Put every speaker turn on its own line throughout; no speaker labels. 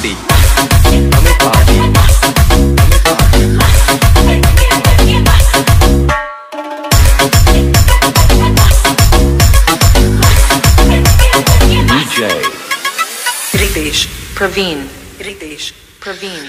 party.
Hame Praveen. Ritesh Praveen.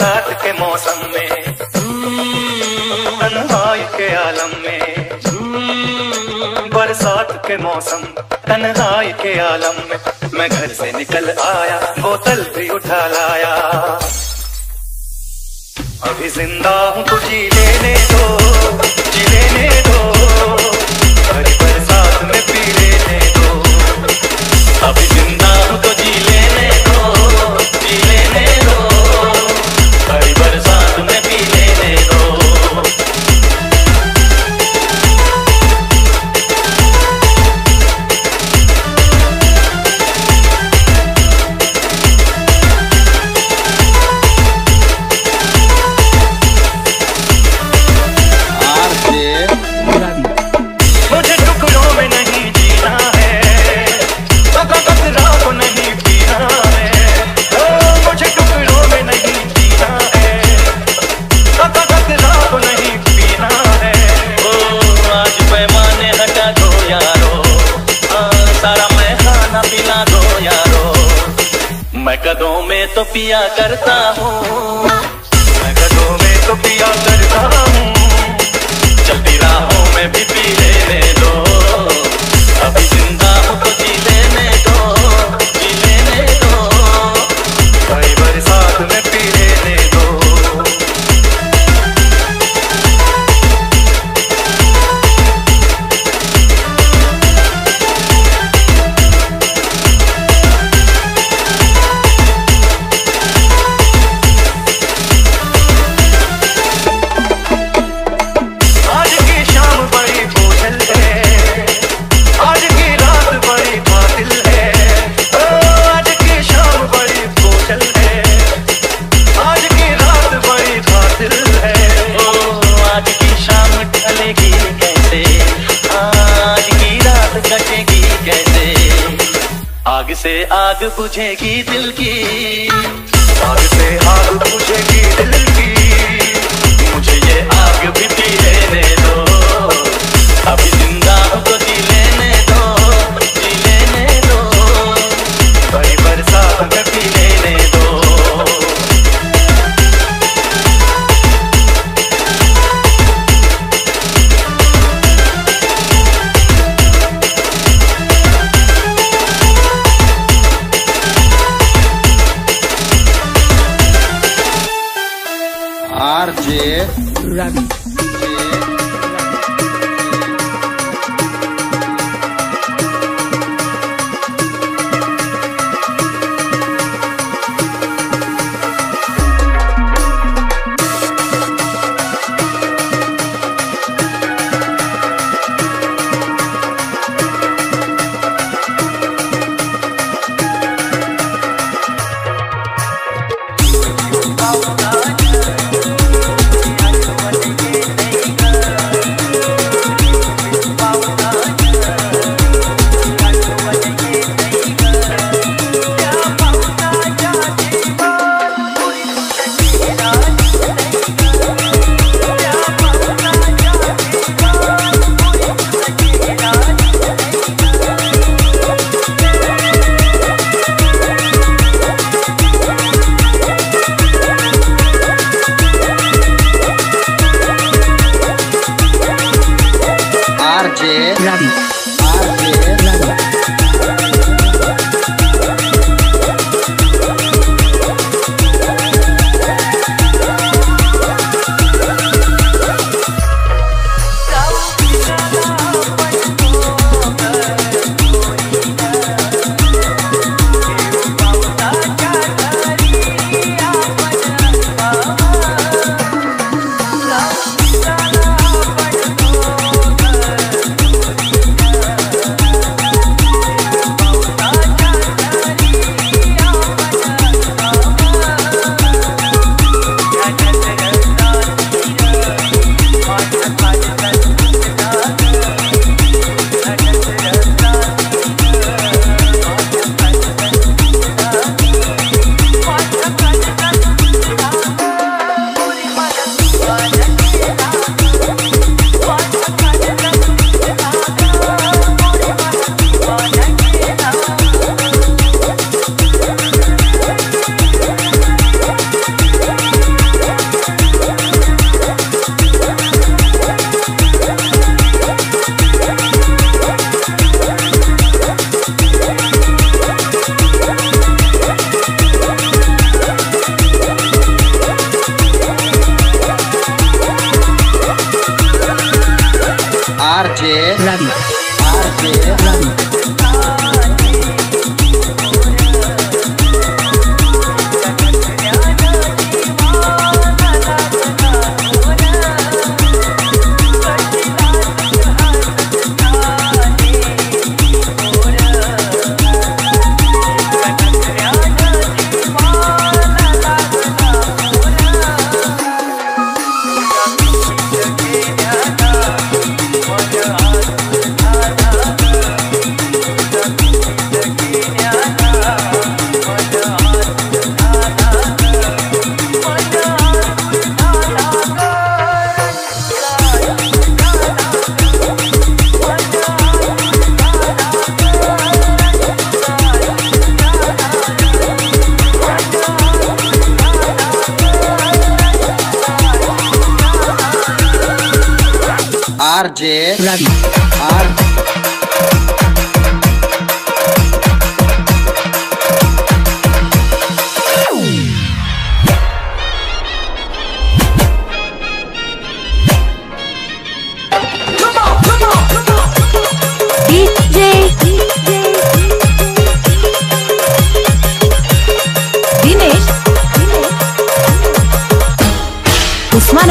बरसात के मौसम में। तन्हाई के आलम में। बरसात के मौसम तन्हाई के आलम में। मैं घर से निकल आया बोतल भी उठा लाया। अभी ज़िंदा हूँ तो जी लेने दो जी लेने दो। भरी बरसात में पी लेने दो। अभी ज़िंदा
पिया करता हूँ। आग से आग बुझेगी दिल की। आग से आग बुझेगी दिल की। मुझे ये आग भी पी लेने दो। अभी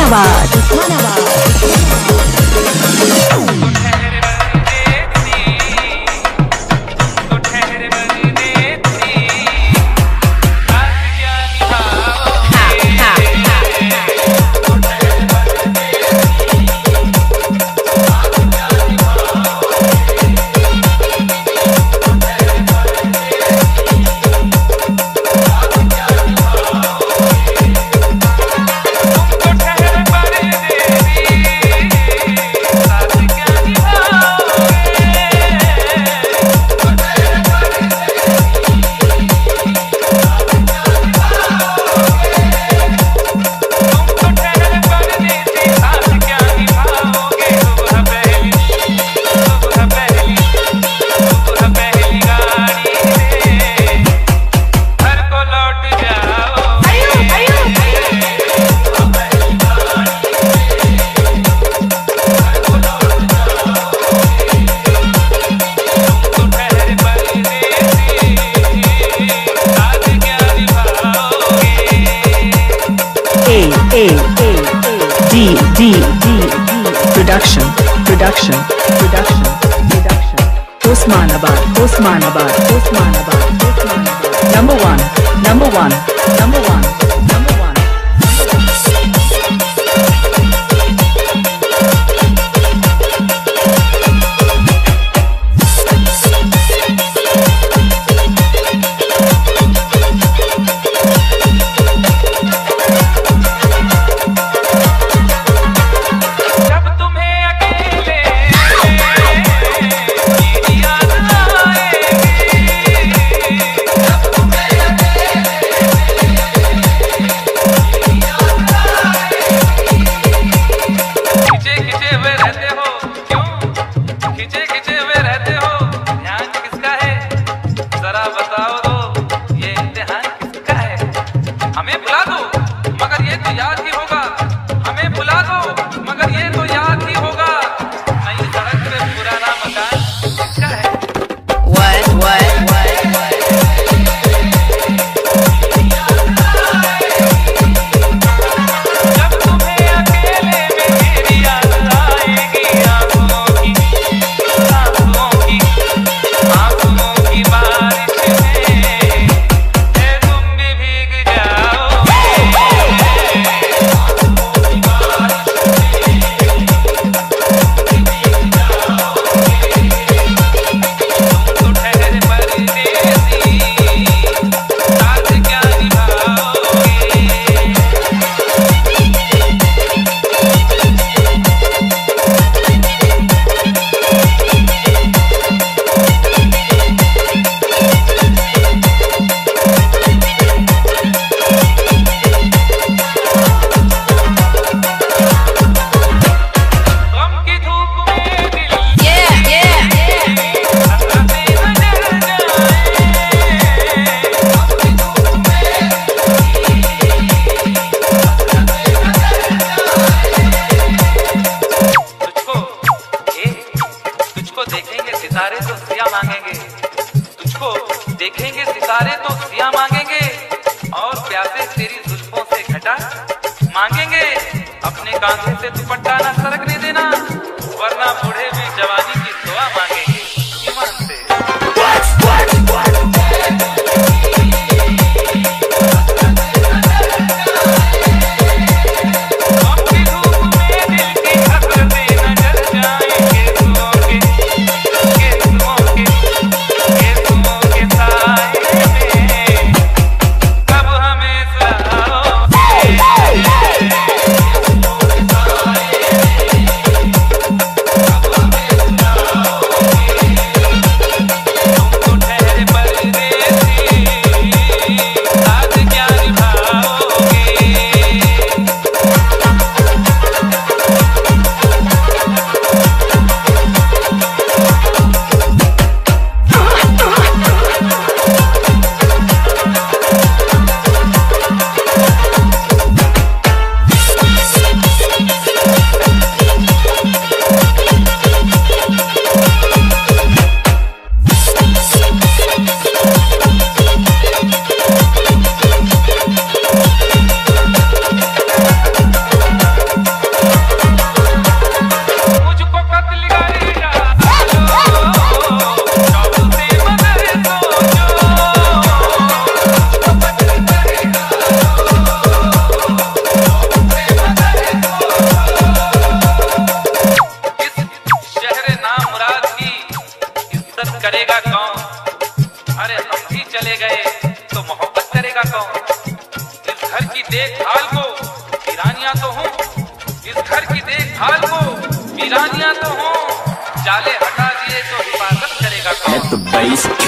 マ
ナバー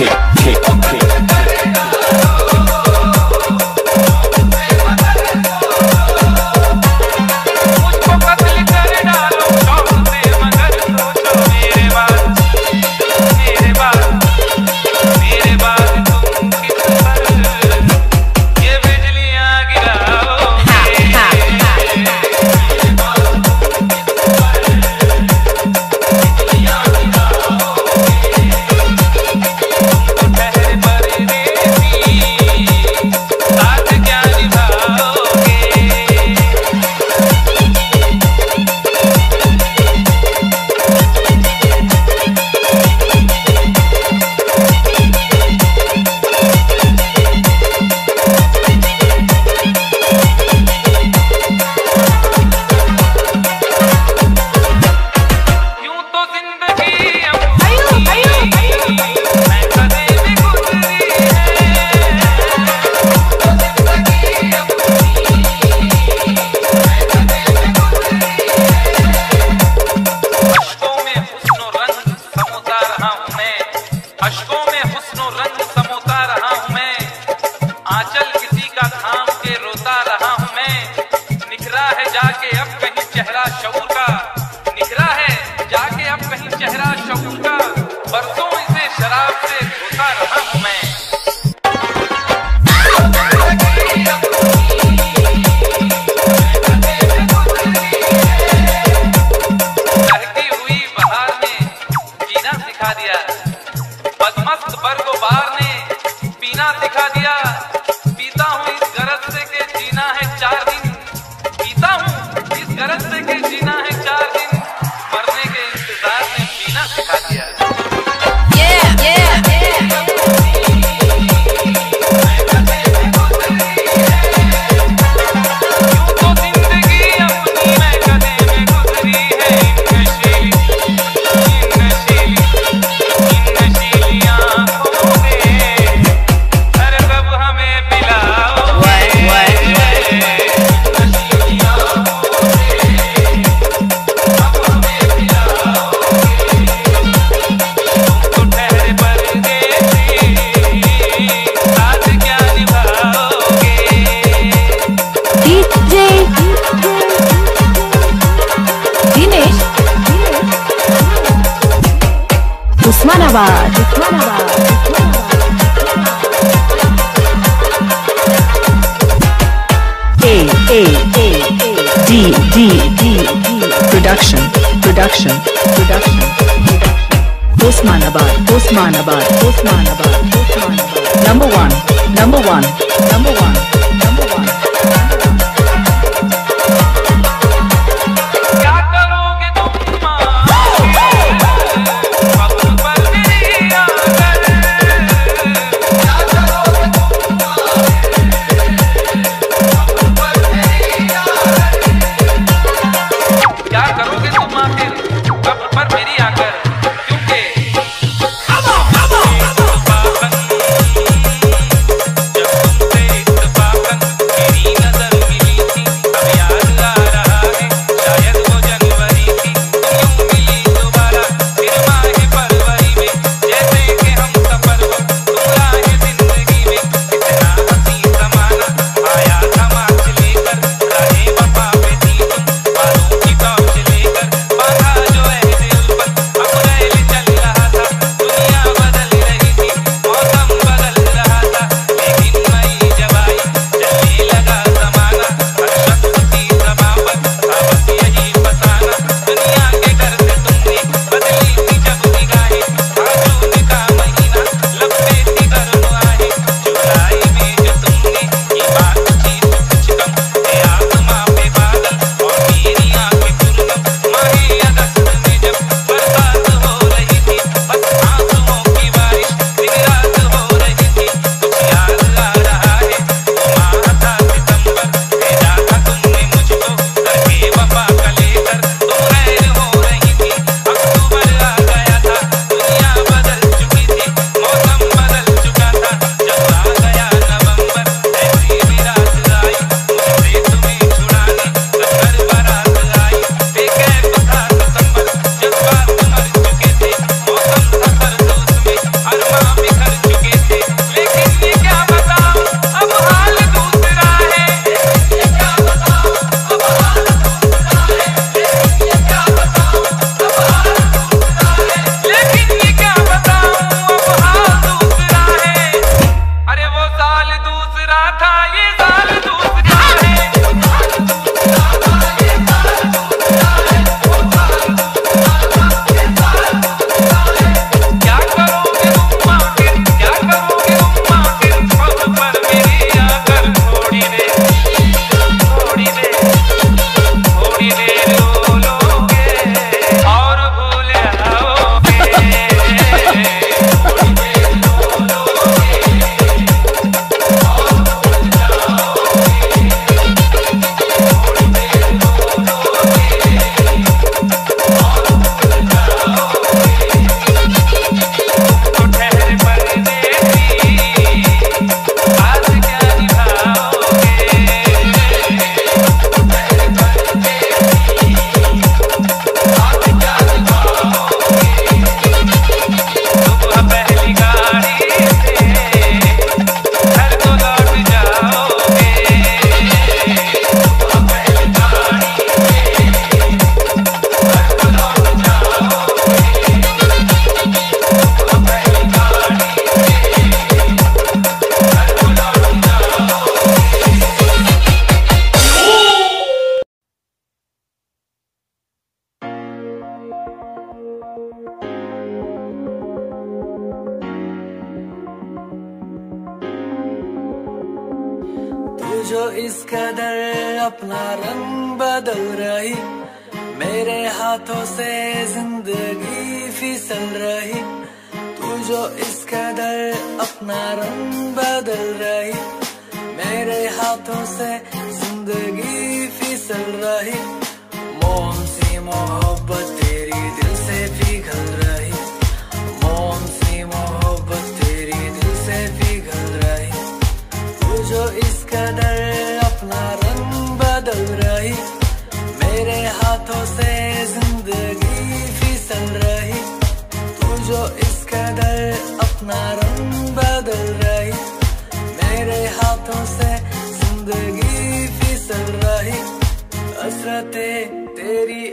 shit.
A A D D D Production Production Production. Osmanabad Osmanabad Osmanabad Osmanabad. Number one Number one Number one.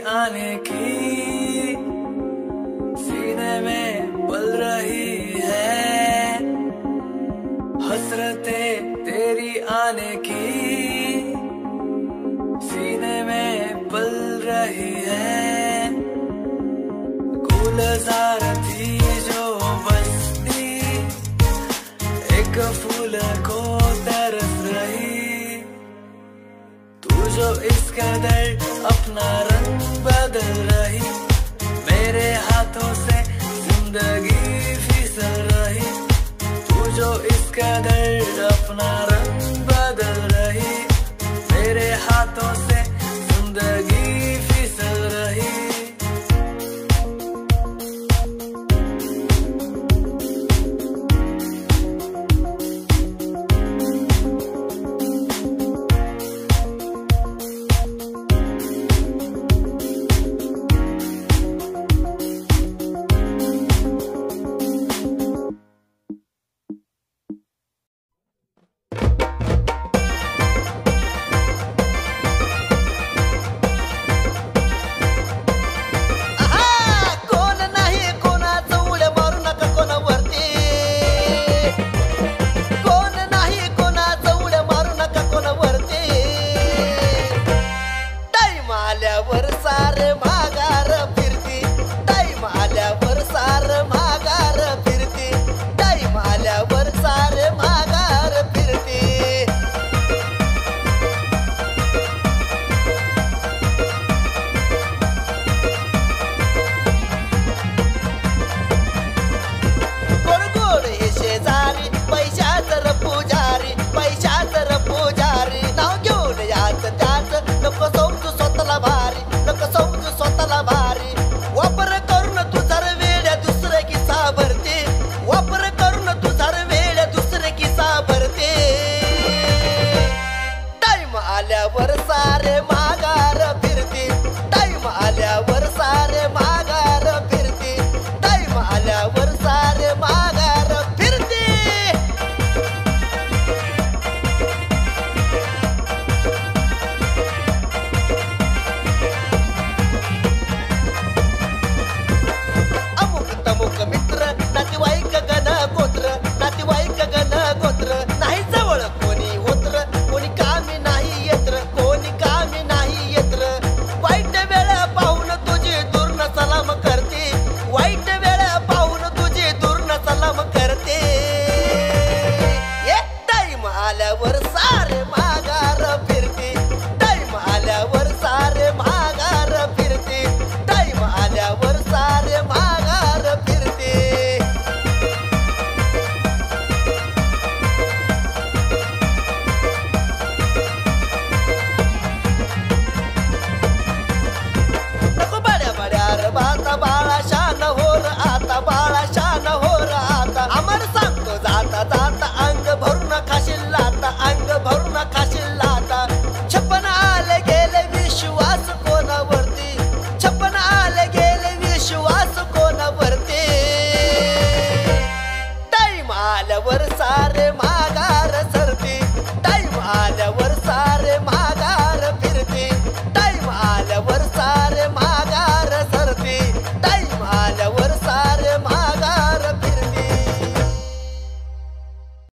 आने की। सीने में बल रही है। हसरते तेरी आने की। सीने में बल रही है। गुलजार थी जो बंदी एक फूल को तरस रही। तू जो इसका दर्द अपना बदल रही। मेरे हाथों से ज़िंदगी फिसल रही। तू जो इसका दर्द अपना